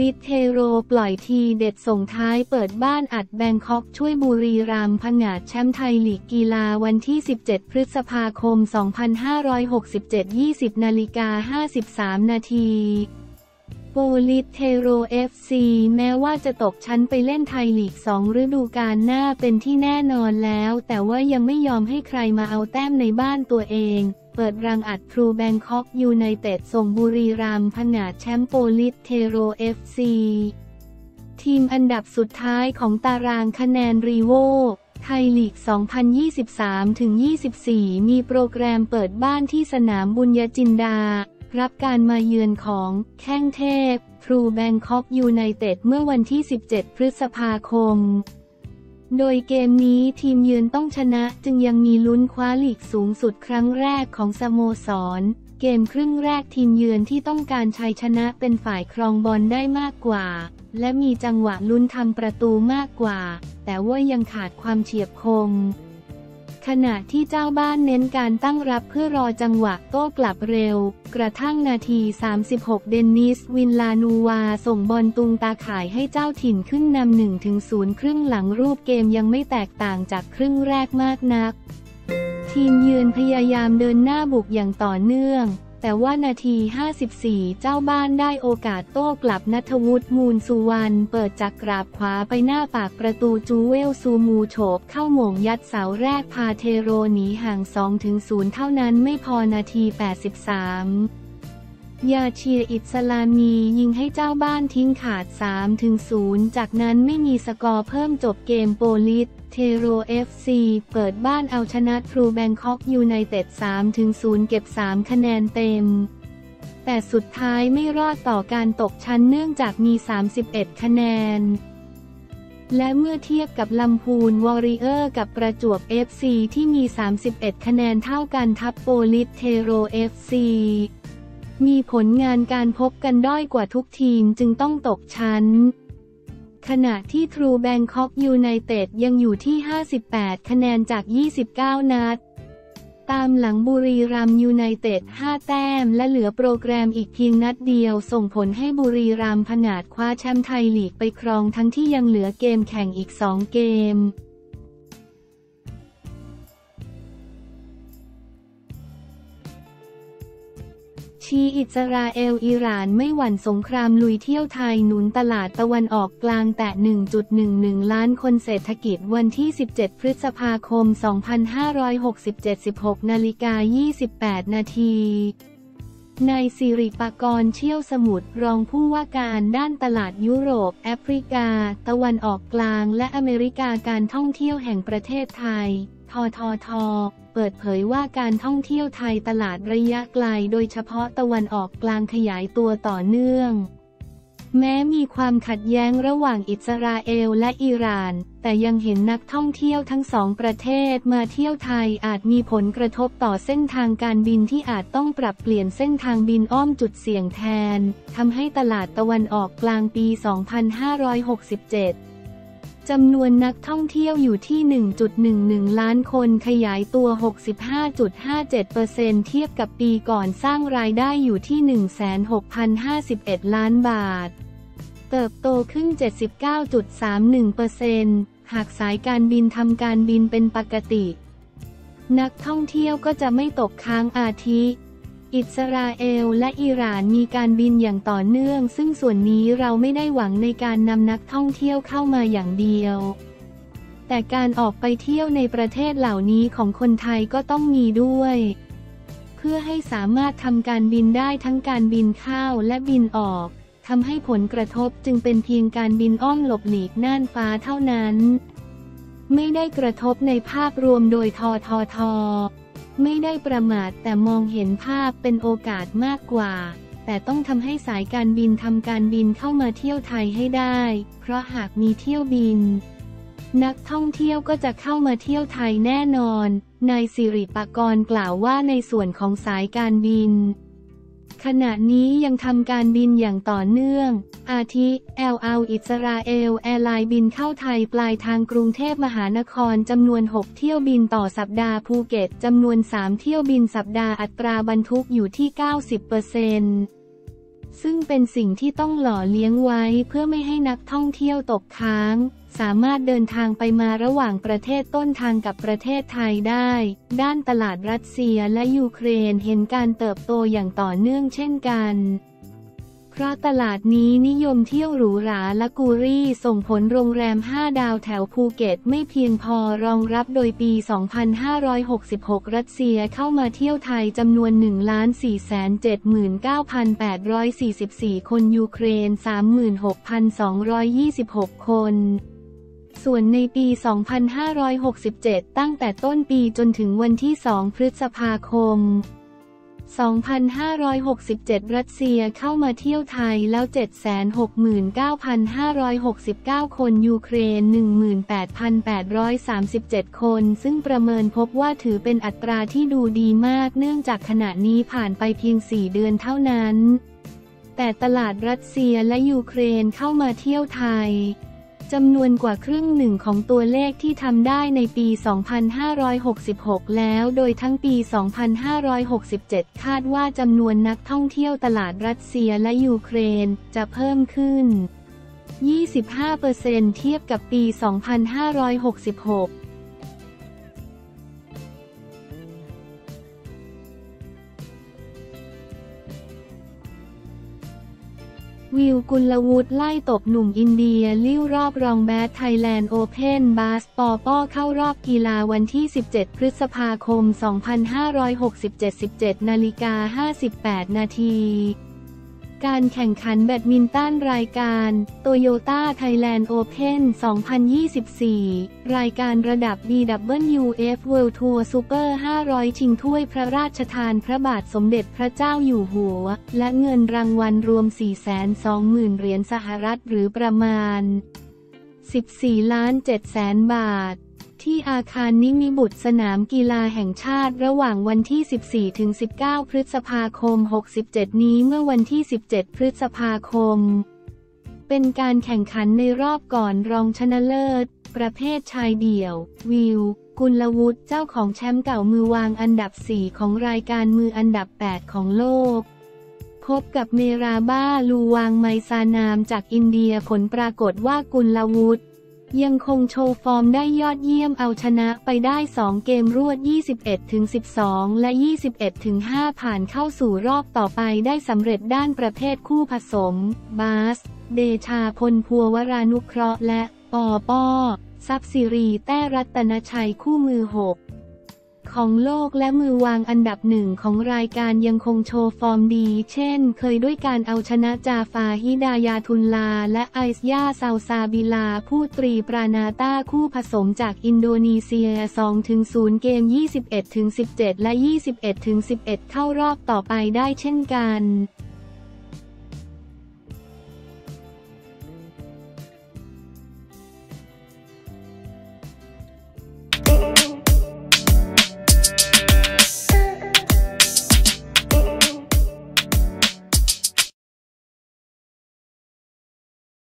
โปลิศ เทโรปล่อยทีเด็ดส่งท้ายเปิดบ้านอัดแบงคอกช่วยบุรีรัมย์ผงาดแชมป์ไทยลีกกีฬาวันที่ 17 พฤษภาคม 2567 20นาฬิกา53 นาที โปลิศ เทโรเอฟซีแม้ว่าจะตกชั้นไปเล่นไทยลีก 2 ฤดูกาลหน้าเป็นที่แน่นอนแล้ว แต่ว่ายังไม่ยอมให้ใครมาเอาแต้มในบ้านตัวเอง เปิดรังอัดทรูแบงคอกยูไนเต็ดส่งบุรีรัมย์ผงาดแชมป์โปลิศ เทโรเอฟซีทีมอันดับสุดท้ายของตารางคะแนนรีโวไทยลีก 2023-24 มีโปรแกรมเปิดบ้านที่สนามบุญญจินดา รับการมาเยือนของแข้งเทพ ทรูแบงคอกยูไนเต็ดเมื่อวันที่ 17 พฤษภาคม โดยเกมนี้ทีมเยือนต้องชนะจึงยังมีลุ้นคว้าลีกสูงสุดครั้งแรกของสโมสร เกมครึ่งแรกทีมเยือนที่ต้องการชัยชนะเป็นฝ่ายครองบอลได้มากกว่า และมีจังหวะลุ้นทำประตูมากกว่า แต่ว่ายังขาดความเฉียบคม ขณะที่เจ้าบ้านเน้นการตั้งรับเพื่อรอจังหวะโต้กลับเร็ว กระทั่งนาที 36 เดนนิส วินลานูวา ส่งบอลตุงตาข่ายให้เจ้าถิ่นขึ้นนำหนึ่งถึงศูนย์ครึ่งหลังรูปเกมยังไม่แตกต่างจากครึ่งแรกมากนัก ทีมเยือนพยายามเดินหน้าบุกอย่างต่อเนื่อง แต่ว่านาที 54 เจ้าบ้านได้โอกาสโต้กลับนัทวุฒิมูลสุวรรณเปิดจากกราบขวาไปหน้าปากประตูจูเวลซูมูโฉบเข้าโหม่งยัดเสาแรกพาเทโรหนีห่าง 2-0 เท่านั้นไม่พอนาที 83 ยาเชียอิสลามียิงให้เจ้าบ้านทิ้งขาด 3-0 จากนั้นไม่มีสกอร์เพิ่มจบเกมโปลิศ เทโรเอฟซีเปิดบ้านเอาชนะทรูแบงคอกยูไนเต็ด 3-0 เก็บ 3 คะแนนเต็ม แต่สุดท้ายไม่รอดต่อการตกชั้นเนื่องจากมี 31 คะแนนและเมื่อเทียบกับลำพูนวอริเออร์กับประจวบ FC ที่มี 31 คะแนนเท่ากันทับโปลิสเทโร FC มีผลงานการพบกันด้อยกว่าทุกทีมจึงต้องตกชั้น ขณะที่ทรูแบงคอกยูไนเต็ดยังอยู่ที่ 58 คะแนนจาก 29 นัด ตามหลังบุรีรัมย์ยูไนเต็ด 5 แต้ม และเหลือโปรแกรมอีกเพียงนัดเดียวส่งผลให้บุรีรัมย์ผงาดคว้าแชมป์ไทยลีกไปครองทั้งที่ยังเหลือเกมแข่งอีก 2 เกม อิสราเอลอิหร่านไม่หวั่นสงครามลุยเที่ยวไทยหนุนตลาดตะวันออกกลางแต่ 1.11 ล้านคนเศรษฐกิจวันที่ 17 พฤษภาคม 2567 16นาฬิกา28 นาที นายสิริปกรเชี่ยวสมุทรรองผู้ว่าการด้านตลาดยุโรป แอฟริกา ตะวันออกกลาง และอเมริกาการท่องเที่ยวแห่งประเทศไทย ททท เปิดเผยว่าการท่องเที่ยวไทยตลาดระยะไกล โดยเฉพาะตะวันออกกลางขยายตัวต่อเนื่อง แม้มีความขัดแย้งระหว่างอิสราเอลและอิหร่าน แต่ยังเห็นนักท่องเที่ยวทั้งสองประเทศมาเที่ยวไทยอาจมีผลกระทบต่อเส้นทางการบินที่อาจต้องปรับเปลี่ยนเส้นทางบินอ้อมจุดเสี่ยงแทน ทำให้ตลาดตะวันออกกลางปี 2567จำนวนนักท่องเที่ยวอยู่ที่ 1.11 ล้านคนขยายตัว 65.57%เทียบกับปีก่อนสร้างรายได้อยู่ที่ 1651 ล้านบาท เติบโตขึ้น 79.31%หากสายการบินทำการบินเป็นปกติ นักท่องเที่ยวก็จะไม่ตกค้างอาทิ อิสราเอลและอิหร่านมีการบินอย่างต่อเนื่อง ซึ่งส่วนนี้เราไม่ได้หวังในการนำนักท่องเที่ยวเข้ามาอย่างเดียว แต่การออกไปเที่ยวในประเทศเหล่านี้ของคนไทยก็ต้องมีด้วย เพื่อให้สามารถทำการบินได้ทั้งการบินเข้าและบินออก ทำให้ผลกระทบจึงเป็นเพียงการบินอ้อมหลบหลีกน่านฟ้าเท่านั้น ไม่ได้กระทบในภาพรวมโดยททท ไม่ได้ประมาทแต่มองเห็นภาพเป็นโอกาสมากกว่า แต่ต้องทำให้สายการบินทำการบินเข้ามาเที่ยวไทยให้ได้ เพราะหากมีเที่ยวบิน นักท่องเที่ยวก็จะเข้ามาเที่ยวไทยแน่นอน นายสิริปกรณ์กล่าวว่าในส่วนของสายการบิน ขณะนี้ยังทำการบินอย่างต่อเนื่อง อาทิ El Al Israel Airlines บินเข้าไทยปลายทางกรุงเทพมหานครจำนวน 6 เที่ยวบินต่อสัปดาห์ภูเก็ตจำนวน 3 เที่ยวบินสัปดาห์อัตราบรรทุกอยู่ที่ 90% ซึ่ง ซึ่งเป็นสิ่งที่ต้องหล่อเลี้ยงไว้เพื่อไม่ให้นักท่องเที่ยวตกค้าง สามารถเดินทางไปมาระหว่างประเทศต้นทางกับประเทศไทยได้ ด้านตลาดรัสเซียและยูเครนเห็นการเติบโตอย่างต่อเนื่องเช่นกัน เพราะตลาดนี้นิยมเที่ยวหรูหราและกูรี่ส่งผลโรงแรม 5 ดาวแถวภูเก็ตไม่เพียงพอรองรับโดยปี 2566 รัสเซียเข้ามาเที่ยวไทยจำนวน 1,479,844 คนยูเครน 36,226 คนส่วนในปี 2567 ตั้งแต่ต้นปีจนถึงวันที่ 2 พฤษภาคม 2,567 รัสเซียเข้ามาเที่ยวไทยแล้ว 769,569 คน ยูเครน 18,837 คน ซึ่งประเมินพบว่าถือเป็นอัตราที่ดูดีมากเนื่องจากขณะนี้ผ่านไปเพียง 4 เดือนเท่านั้น แต่ตลาดรัสเซียและยูเครนเข้ามาเที่ยวไทย จำนวนกว่าครึ่งหนึ่งของตัวเลขที่ทำได้ในปี 2566 แล้วโดยทั้งปี 2567 คาดว่าจำนวนนักท่องเที่ยวตลาดรัสเซียและยูเครนจะเพิ่มขึ้น 25%เทียบกับปี 2566 วิวกุลวุฒิไล่ตบหนุ่มอินเดียลิ้วรอบรองแบด Thailand Open บาสปอป้อเข้ารอบกีฬาวันที่ 17 พฤษภาคม 2567 17นาฬิกา58 นาที การแข่งขันแบดมินตันรายการ Toyota Thailand Open 2024 รายการระดับ BWF World Tour Super 500 ชิงถ้วยพระราชทานพระบาทสมเด็จพระเจ้าอยู่หัว และเงินรางวัลรวม 420,000 เหรียญสหรัฐหรือประมาณ 14 ล้าน7แสนบาท ที่อาคารนิมิบุตรสนามกีฬาแห่งชาติระหว่างวันที่ 14 ถึง 19 พฤษภาคม 67 นี้เมื่อวันที่ 17 พฤษภาคม เป็นการแข่งขันในรอบก่อนรองชนะเลิศ ประเภทชายเดี่ยว วิว กุลวุฒิเจ้าของแชมป์เก่ามือวางอันดับ 4 ของรายการมืออันดับ 8 ของโลกพบกับเมราบ้าลูวางไมซานามจากอินเดียผลปรากฏว่ากุลวุฒิ ยังคงโชว์ฟอร์มได้ยอดเยี่ยมเอาชนะไปได้ 2 เกมรวด 21-12 และ 21-5 ผ่านเข้าสู่รอบต่อไปได้สำเร็จด้านประเภทคู่ผสม บาส เดชาพลพัววรานุเคราะห์และ ปอป้อซับซิรีแต้รัตนชัยคู่มือ 6 ของโลกและมือวางอันดับหนึ่งของรายการยังคงโชว์ฟอร์มดี เช่นเคยด้วยการเอาชนะจาฟาฮิดายาทุลลา และไอซ์ยาซาลซาบิลา ปูตรีปรานาต้าคู่ผสมจากอินโดนีเซีย 2-0 เกม 21-17 และ 21-11 เข้ารอบต่อไปได้เช่นกัน